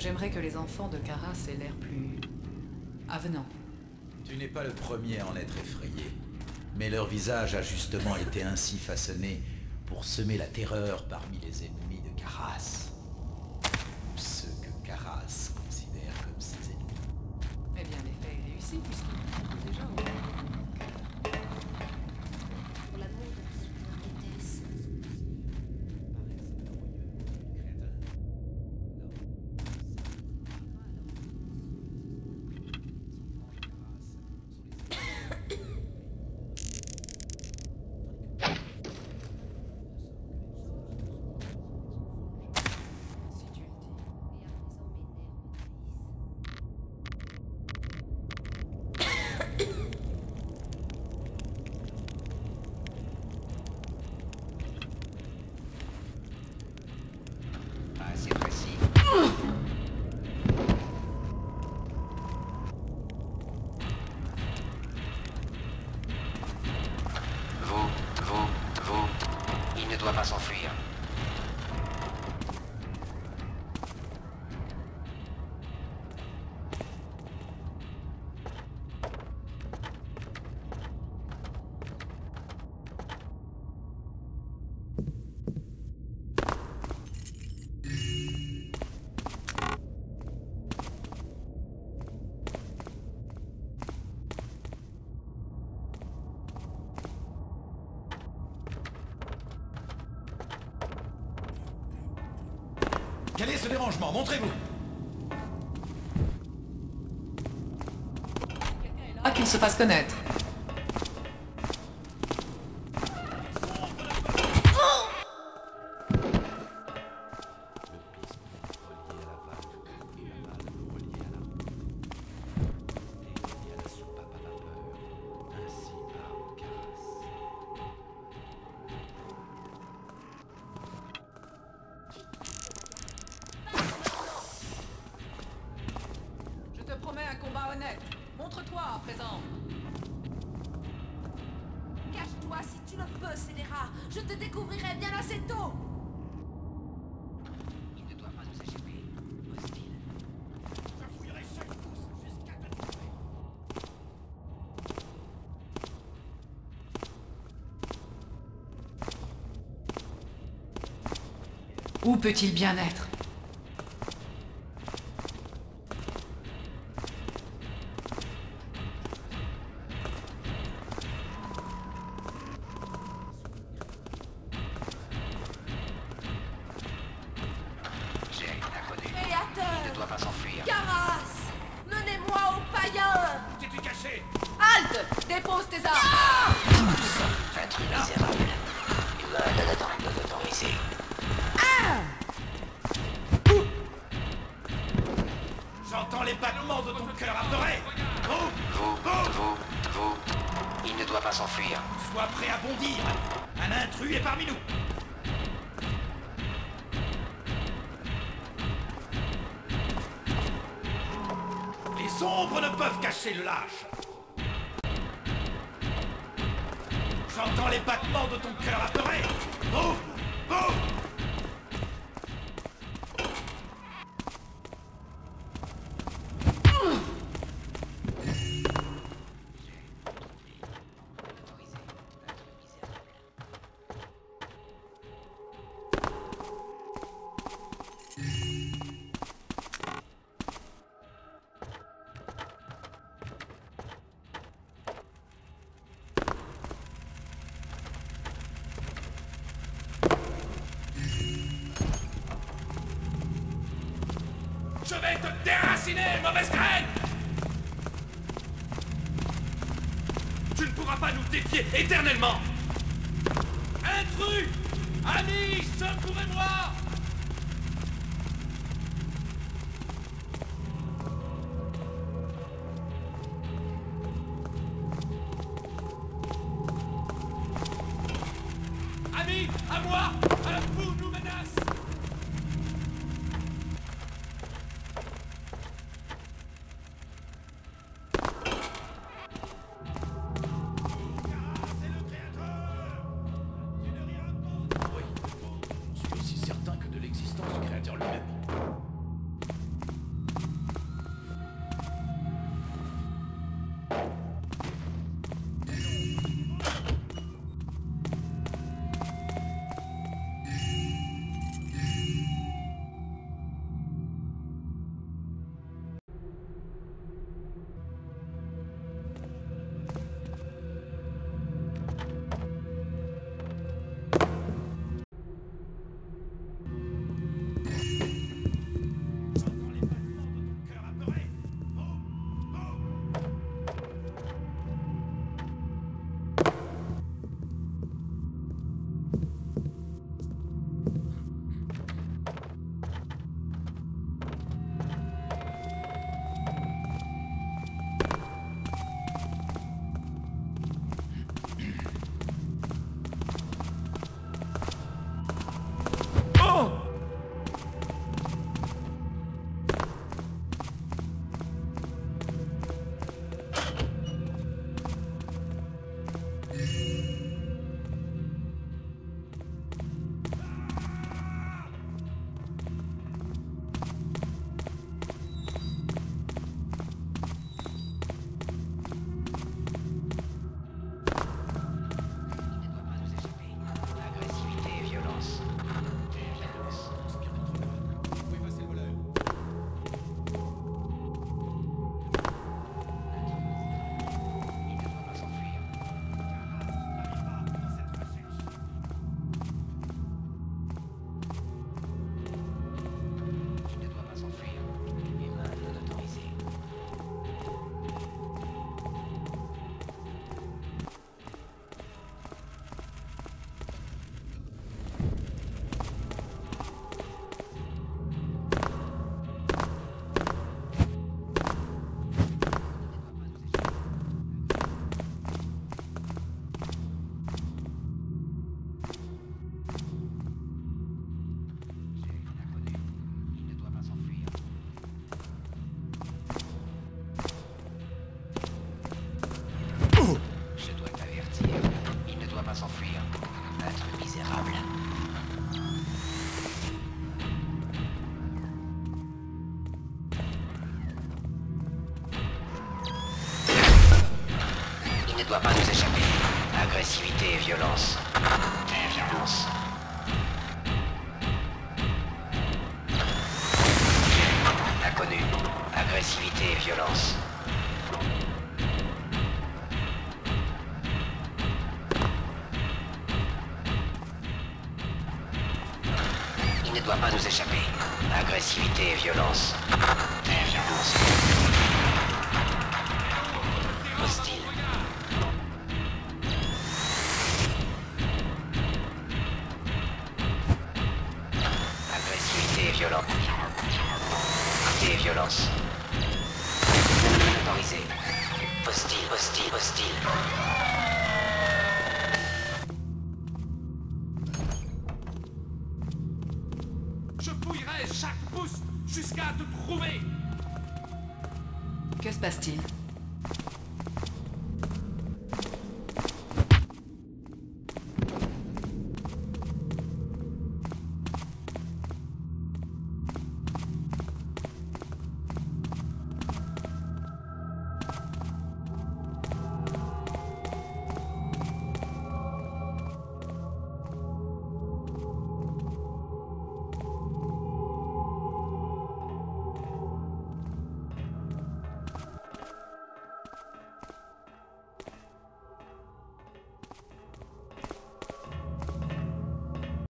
J'aimerais que les enfants de Caras aient l'air plus... avenants. Tu n'es pas le premier à en être effrayé. Mais leur visage a justement été ainsi façonné pour semer la terreur parmi les ennemis de Caras. Ce dérangement Montrez-vous Ah, qu'il se fasse connaître. Présent. Cache-toi si tu le peux, scélérat Je te découvrirai bien assez tôt Il ne doit pas nous échapper. Hostile. Où peut-il bien être? Doit pas s'enfuir. sois prêt à bondir. Un intrus est parmi nous. Les ombres ne peuvent cacher le lâche. J'entends les battements de ton cœur apeuré Vous, vous Je vais te déraciner, mauvaise graine. Tu ne pourras pas nous défier éternellement. Intrus Amis, secourez-moi doit pas nous échapper. Agressivité et violence. Et violence. Inconnu. Agressivité et violence. Il ne doit pas nous échapper. Agressivité et violence. Hostile, hostile, hostile. Je fouillerai chaque pouce jusqu'à te trouver Que se passe-t-il?